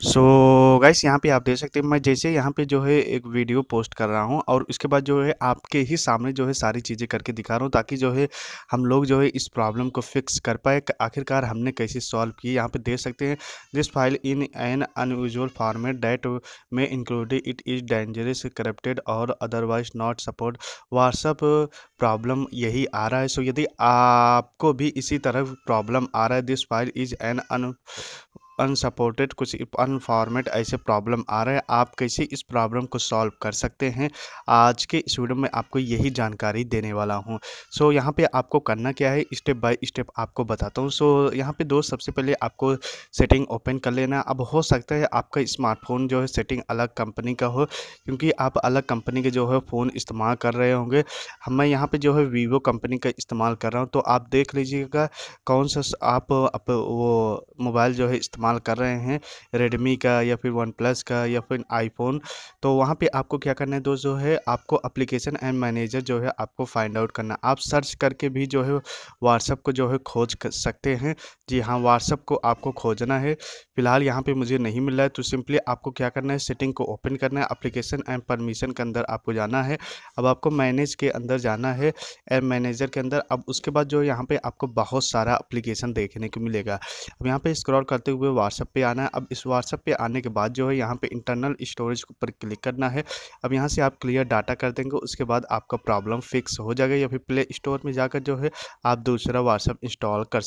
So guys यहाँ पे आप देख सकते हैं, मैं जैसे यहाँ पे जो है एक वीडियो पोस्ट कर रहा हूँ और उसके बाद जो है आपके ही सामने जो है सारी चीज़ें करके दिखा रहा हूँ ताकि जो है हम लोग जो है इस प्रॉब्लम को फिक्स कर पाए। आखिरकार हमने कैसे सॉल्व की यहाँ पे देख सकते हैं this file in an unusual format that में included it is dangerous corrupted और otherwise not support WhatsApp problem यही आ रहा है। सो यदि आपको भी इसी तरह प्रॉब्लम आ रहा है this file is an un unsupported कुछ अनफॉर्मेट ऐसे प्रॉब्लम आ रहे हैं। आप कैसे इस प्रॉब्लम को सॉल्व कर सकते हैं? आज के इस वीडियो में आपको यही जानकारी देने वाला हूँ। सो so, यहाँ पे आपको करना क्या है? स्टेप बाय स्टेप आपको बताता हूँ। सो so, यहाँ पे दोस्त सबसे पहले आपको सेटिंग ओपन कर लेना। अब हो सकता है आपका स्मार्टफ़ोन जो है सेटिंग अलग कंपनी का हो क्योंकि आप अलग कंपनी के जो है फ़ोन इस्तेमाल कर रहे होंगे। मैं यहाँ पर जो है वीवो कंपनी का इस्तेमाल कर रहा हूँ। तो आप देख लीजिएगा कौन सा आप, वो मोबाइल जो है इस्तेमाल इस्तेमाल कर रहे हैं रेडमी का या फिर वन प्लस का या फिर आईफोन तो वहाँ पे आपको क्या करना है दोस्त जो है आपको अप्लीकेशन एंड मैनेजर जो है आपको फाइंड आउट करना आप सर्च करके भी जो है व्हाट्सअप को जो है खोज कर सकते हैं। जी हाँ व्हाट्सअप को आपको खोजना है। फ़िलहाल यहाँ पे मुझे नहीं मिल रहा है तो सिंपली आपको क्या करना है सेटिंग को ओपन करना है अप्लीकेशन एंड परमिशन के अंदर आपको जाना है। अब आपको मैनेज के अंदर जाना है एम मैनेजर के अंदर, अब उसके बाद जो यहाँ पे आपको बहुत सारा अप्लीकेशन देखने को मिलेगा। अब यहाँ पे स्क्रॉल करते हुए व्हाट्सअप पे आना है। अब इस व्हाट्सअप पे आने के बाद जो है यहाँ पे इंटरनल स्टोरेज पर क्लिक करना है। अब यहाँ से आप क्लियर डाटा कर देंगे, उसके बाद आपका प्रॉब्लम फिक्स हो जाएगा या फिर प्ले स्टोर में जाकर जो है आप दूसरा व्हाट्सअप इंस्टॉल कर